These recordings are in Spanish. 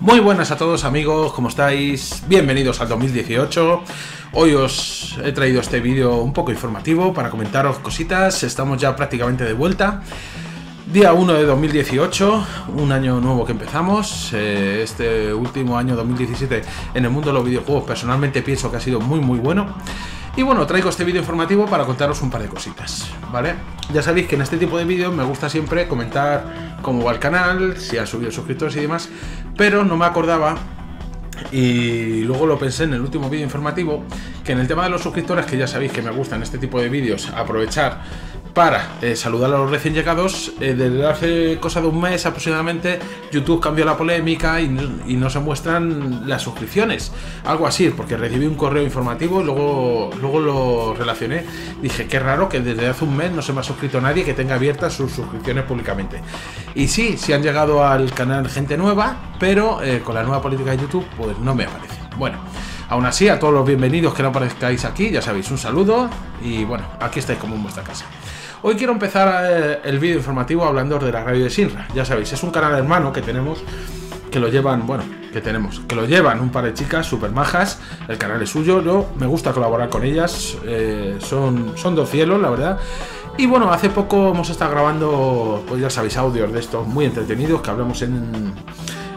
Muy buenas a todos amigos, ¿cómo estáis? Bienvenidos al 2018. Hoy os he traído este vídeo un poco informativo para comentaros cositas. Estamos ya prácticamente de vuelta. Día 1 de 2018, un año nuevo que empezamos. Eh, este último año 2017 en el mundo de los videojuegos personalmente pienso que ha sido muy muy bueno. Y bueno, traigo este vídeo informativo para contaros un par de cositas, ¿vale? Ya sabéis que en este tipo de vídeos me gusta siempre comentar cómo va el canal, si ha subido suscriptores y demás, pero no me acordaba y luego lo pensé en el último vídeo informativo, que en el tema de los suscriptores, que ya sabéis que me gustan este tipo de vídeos, aprovechar para eh, saludar a los recién llegados. Eh, desde hace cosa de un mes aproximadamente, YouTube cambió la polémica y, no se muestran las suscripciones. Algo así, porque recibí un correo informativo y luego, luego lo relacioné. Dije, qué raro que desde hace un mes no se me ha suscrito nadie que tenga abiertas sus suscripciones públicamente. Y sí, sí han llegado al canal gente nueva, pero eh, con la nueva política de YouTube, pues no me aparece. Bueno. Aún así, a todos los bienvenidos que no aparezcáis aquí, ya sabéis, un saludo y bueno, aquí estáis como en vuestra casa. Hoy quiero empezar eh, el vídeo informativo hablando de la radio de Sinra. Ya sabéis, es un canal hermano que tenemos que lo llevan, bueno, que tenemos, que lo llevan un par de chicas súper majas, el canal es suyo, yo me gusta colaborar con ellas, eh, son, son dos cielos, la verdad. Y bueno, hace poco hemos estado grabando, pues ya sabéis, audios de estos muy entretenidos que hablamos en,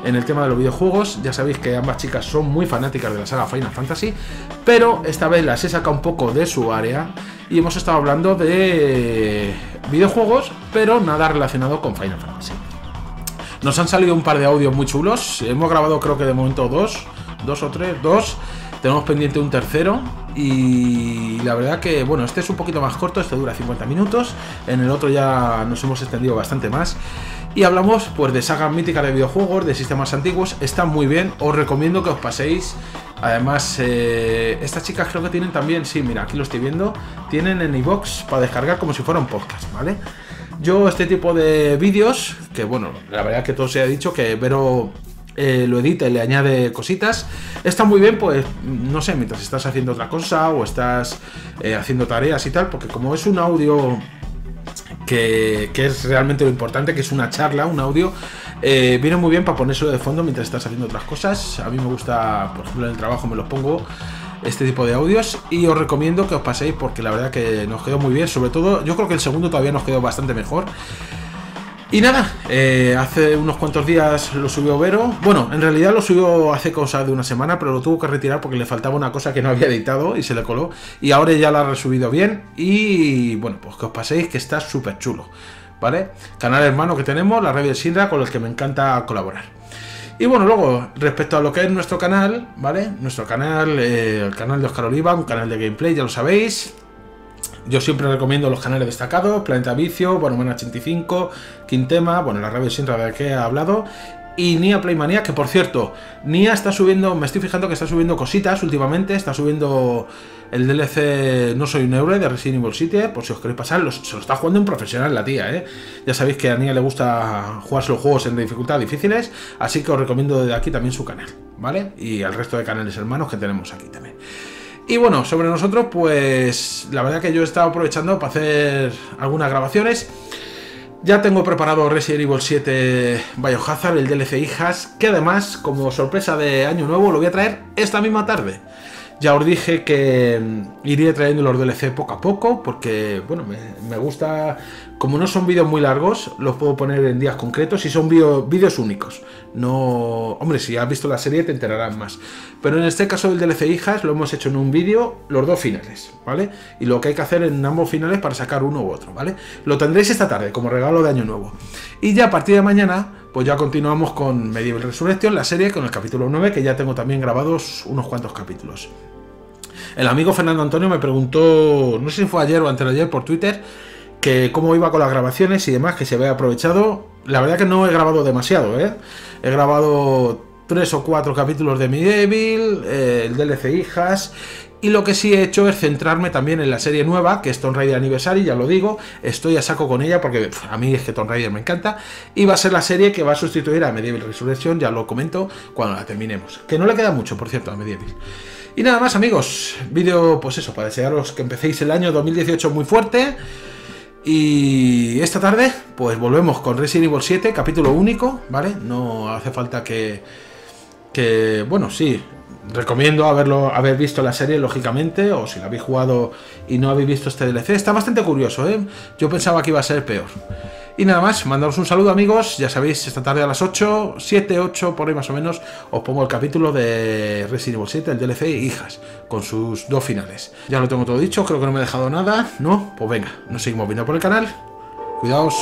en el tema de los videojuegos. Ya sabéis que ambas chicas son muy fanáticas de la saga Final Fantasy, pero esta vez las he sacado un poco de su área y hemos estado hablando de videojuegos, pero nada relacionado con Final Fantasy. Nos han salido un par de audios muy chulos, hemos grabado creo que de momento dos, dos o tres, dos. Tenemos pendiente un tercero y la verdad que, bueno, este es un poquito más corto, este dura 50 minutos, en el otro ya nos hemos extendido bastante más. Y hablamos pues de sagas míticas de videojuegos, de sistemas antiguos, están muy bien, os recomiendo que os paséis. Además, eh, estas chicas creo que tienen también, sí, mira, aquí lo estoy viendo, tienen en iBox para descargar como si fuera un podcast, ¿vale? Yo este tipo de vídeos, que bueno, la verdad que todo se ha dicho, que Vero eh, lo edita y le añade cositas. Está muy bien, pues, no sé, mientras estás haciendo otra cosa o estás eh, haciendo tareas y tal, porque como es un audio que, es realmente lo importante, que es una charla, un audio, eh, viene muy bien para ponerlo de fondo mientras estás haciendo otras cosas. A mí me gusta, por ejemplo, en el trabajo me los pongo este tipo de audios y os recomiendo que os paséis porque la verdad que nos quedó muy bien, sobre todo yo creo que el segundo todavía nos quedó bastante mejor. Y nada, eh, hace unos cuantos días lo subió Vero. Bueno, en realidad lo subió hace cosa de una semana, pero lo tuvo que retirar porque le faltaba una cosa que no había editado y se le coló. Y ahora ya la ha resubido bien. Y bueno, pues que os paséis que está súper chulo. ¿Vale? Canal hermano que tenemos, la radio de Sindra, con el que me encanta colaborar. Y bueno, luego, respecto a lo que es nuestro canal, ¿vale? Nuestro canal, eh, el canal de Oscar Oliva, un canal de gameplay, ya lo sabéis. Yo siempre recomiendo los canales destacados, Planeta Vicio, bueno, 85, Quintema, bueno, la radio Sintra de que he hablado, y Nia Playmania, que por cierto, Nia está subiendo, me estoy fijando que está subiendo cositas últimamente, está subiendo el DLC No Soy un Euro de Resident Evil 7, por si os queréis pasar, se lo está jugando en profesional la tía, ¿eh? Ya sabéis que a Nia le gusta jugarse los juegos en dificultad difíciles, así que os recomiendo desde aquí también su canal, ¿vale? Y al resto de canales hermanos que tenemos aquí también. Y bueno, sobre nosotros, pues la verdad que yo he estado aprovechando para hacer algunas grabaciones. Ya tengo preparado Resident Evil 7 Biohazard, el DLC Hijas, que además, como sorpresa de año nuevo, lo voy a traer esta misma tarde. Ya os dije que mm, iría trayendo los DLC poco a poco, porque, bueno, me, gusta, como no son vídeos muy largos, los puedo poner en días concretos y son vídeos únicos. No, hombre, si has visto la serie te enterarás más. Pero en este caso del DLC Hijas lo hemos hecho en un vídeo los dos finales, ¿vale? Y lo que hay que hacer en ambos finales para sacar uno u otro, ¿vale? Lo tendréis esta tarde como regalo de Año Nuevo. Y ya a partir de mañana, pues ya continuamos con Medieval Resurrection, la serie, con el capítulo 9, que ya tengo también grabados unos cuantos capítulos. El amigo Fernando Antonio me preguntó, no sé si fue ayer o antes de ayer por Twitter, que cómo iba con las grabaciones y demás, que se había aprovechado. La verdad que no he grabado demasiado, ¿eh? He grabado tres o cuatro capítulos de Medieval, eh, el DLC Hijas, y lo que sí he hecho es centrarme también en la serie nueva, que es Tomb Raider Anniversary, ya lo digo, estoy a saco con ella porque a mí es que Tomb Raider me encanta, y va a ser la serie que va a sustituir a Medieval Resurrection, ya lo comento cuando la terminemos, que no le queda mucho, por cierto, a Medieval. Y nada más amigos, vídeo pues eso, para desearos que empecéis el año 2018 muy fuerte. Y esta tarde, pues volvemos con Resident Evil 7, capítulo único, ¿vale? No hace falta que. que. bueno, sí. Recomiendo haberlo, haber visto la serie, lógicamente, o si la habéis jugado y no habéis visto este DLC. Está bastante curioso, ¿eh? Yo pensaba que iba a ser peor. Y nada más, mandaros un saludo amigos, ya sabéis, esta tarde a las 8, 7, 8, por ahí más o menos, os pongo el capítulo de Resident Evil 7, el DLC Hijas, con sus dos finales. Ya lo tengo todo dicho, creo que no me he dejado nada, ¿no? Pues venga, nos seguimos viendo por el canal. Cuidaos.